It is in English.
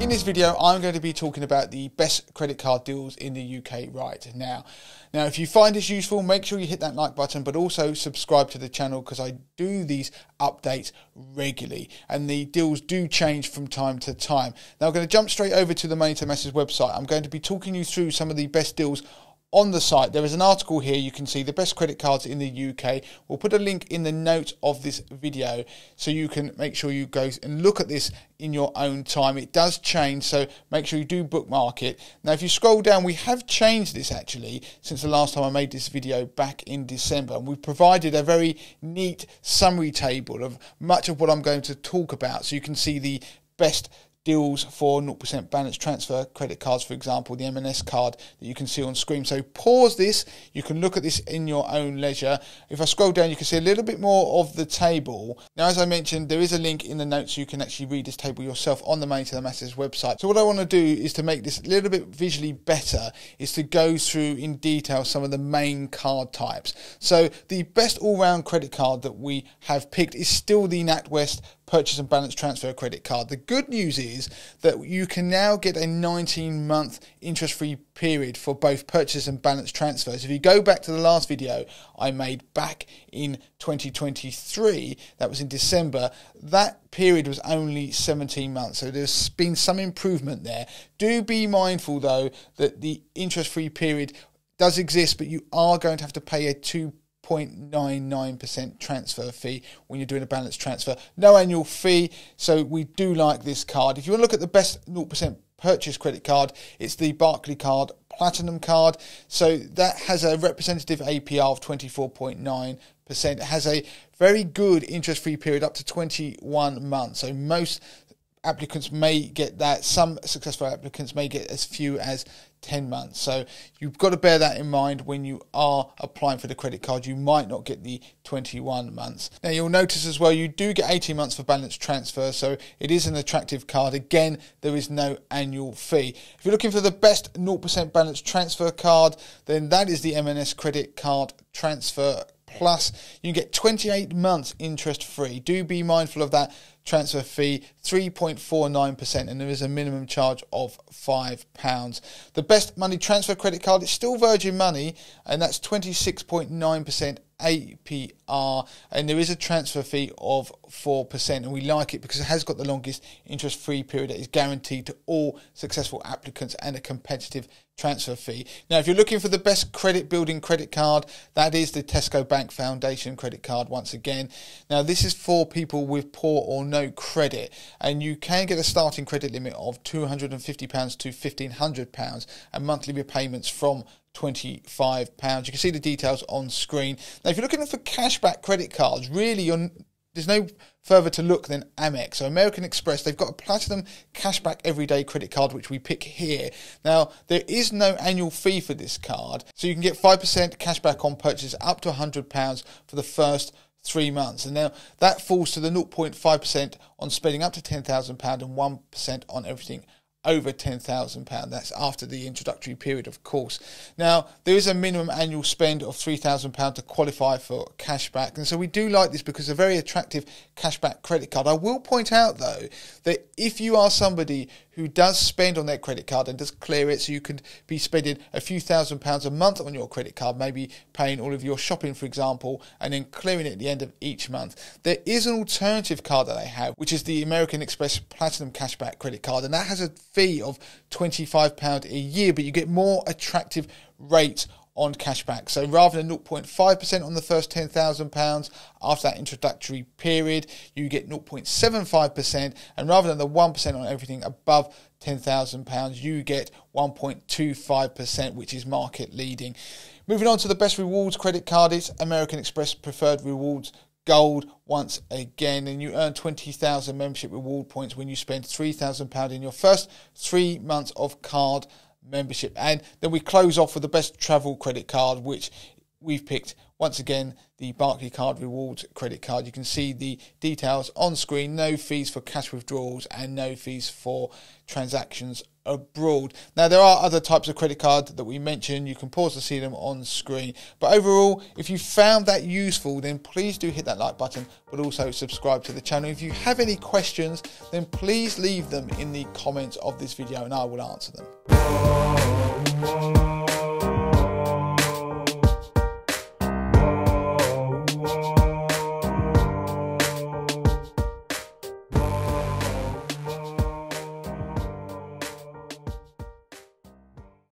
In this video, I'm going to be talking about the best credit card deals in the UK right now. Now, if you find this useful, make sure you hit that like button, but also subscribe to the channel because I do these updates regularly and the deals do change from time to time. Now, I'm going to jump straight over to the Money to Masses website. I'm going to be talking you through some of the best deals on the site. There is an article here you can see the best credit cards in the UK. We'll put a link in the notes of this video so you can make sure you go and look at this in your own time. It does change, so make sure you do bookmark it. Now, if you scroll down, we have changed this actually since the last time I made this video back in December. And we've provided a very neat summary table of much of what I'm going to talk about so you can see the best deals for 0% balance transfer credit cards, for example, the M&S card that you can see on screen. So pause this. You can look at this in your own leisure. If I scroll down, you can see a little bit more of the table. Now, as I mentioned, there is a link in the notes so you can actually read this table yourself on the Money to the Masses website. So what I want to do is to make this a little bit visually better is to go through in detail some of the main card types. So the best all-round credit card that we have picked is still the NatWest purchase and balance transfer credit card. The good news is that you can now get a 19 month interest free period for both purchase and balance transfers. If you go back to the last video I made back in 2023, that was in December, that period was only 17 months. So there's been some improvement there. Do be mindful though that the interest free period does exist, but you are going to have to pay a 2 0.99% transfer fee when you're doing a balance transfer. No annual fee, so we do like this card. If you want to look at the best 0% purchase credit card, it's the Barclaycard Platinum card. So that has a representative APR of 24.9%. It has a very good interest free period up to 21 months. So most applicants may get that. Some successful applicants may get as few as 10 months. So you've got to bear that in mind when you are applying for the credit card. You might not get the 21 months. Now you'll notice as well you do get 18 months for balance transfer. So it is an attractive card. Again, there is no annual fee. If you're looking for the best 0% balance transfer card, then that is the M&S credit card transfer plus you can get 28 months interest free. Do be mindful of that transfer fee 3.49% and there is a minimum charge of £5. The best money transfer credit card is still Virgin Money and that's 26.9% APR and there is a transfer fee of 4% and we like it because it has got the longest interest free period that is guaranteed to all successful applicants and a competitive transfer fee. Now if you're looking for the best credit building credit card that is the Tesco Bank Foundation credit card once again. Now this is for people with poor or no credit and you can get a starting credit limit of £250 to £1500 and monthly repayments from £25. You can see the details on screen. Now, if you're looking for cashback credit cards, really, there's no further to look than Amex. So American Express, they've got a platinum cashback everyday credit card, which we pick here. Now, there is no annual fee for this card, so you can get 5% cashback on purchases up to £100 for the first three months. And now that falls to the 0.5% on spending up to £10,000 and 1% on everything over £10,000. That's after the introductory period, of course. Now, there is a minimum annual spend of £3,000 to qualify for cashback. And so we do like this because it's a very attractive cashback credit card. I will point out, though, that if you are somebody who does spend on their credit card and does clear it, so you could be spending a few thousand pounds a month on your credit card, maybe paying all of your shopping, for example, and then clearing it at the end of each month. There is an alternative card that they have, which is the American Express Platinum Cashback credit card, and that has a fee of £25 a year, but you get more attractive rates on cashback. So rather than 0.5% on the first £10,000 after that introductory period, you get 0.75%, and rather than the 1% on everything above £10,000, you get 1.25%, which is market leading. Moving on to the best rewards credit card, it's American Express Preferred Rewards Gold once again, and you earn 20,000 membership reward points when you spend £3,000 in your first three months of card membership. And then we close off with the best travel credit card, which we've picked once again the Barclaycard Rewards credit card. You can see the details on screen. No fees for cash withdrawals and no fees for transactions abroad. Now, there are other types of credit card that we mentioned. You can pause to see them on screen. But overall, if you found that useful, then please do hit that like button, but also subscribe to the channel. If you have any questions, then please leave them in the comments of this video and I will answer them.